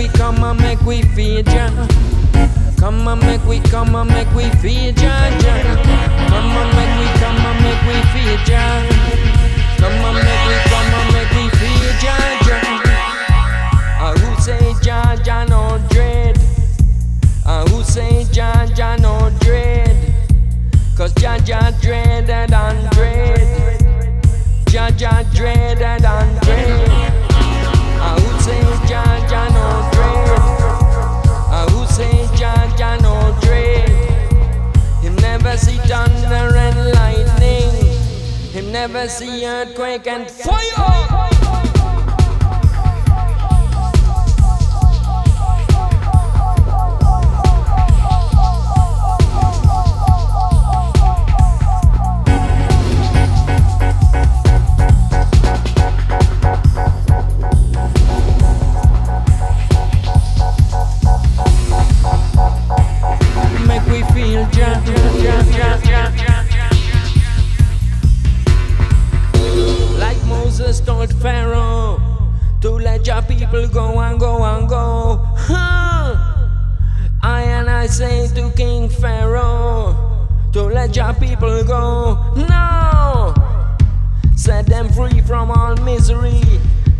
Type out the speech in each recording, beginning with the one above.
we come and make we feel Jah. Come and make we come and make we feel Jah Jah. Come and make we come and make we feel Jah. Come and make we come and make we feel Jah Jah. Uh, ah, who say Jah Jah no dread? Ah, who say Jah Jah no dread? Cause Jah Jah dreaded and dread. Jah dread and never see earthquake and fire. People go and go and go. Huh. I and I say to King Pharaoh to let your people go. No, set them free from all misery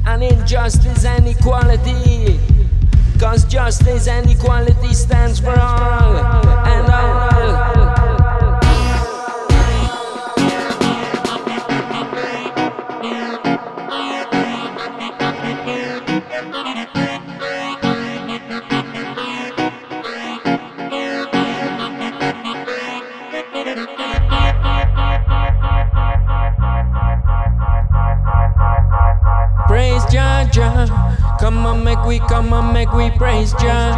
and injustice and equality. Cause justice and equality stands on, make we, come make we praise Jah.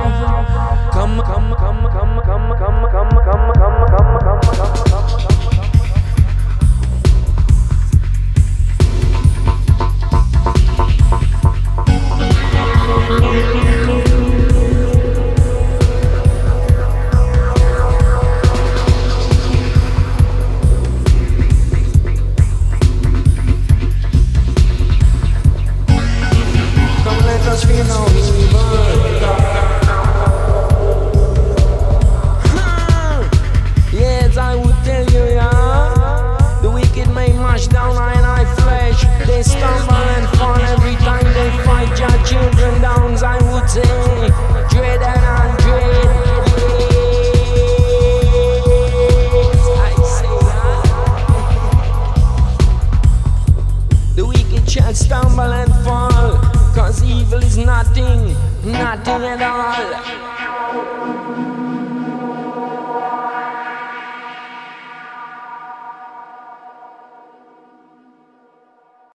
Come, come, come, come, come, come, come, come, come, come, come, come. crash down and I flash. They stumble and fall every time they fight. Your children down, I would say. Dread and undread. Shall stumble and fall, cause evil is nothing, nothing at all.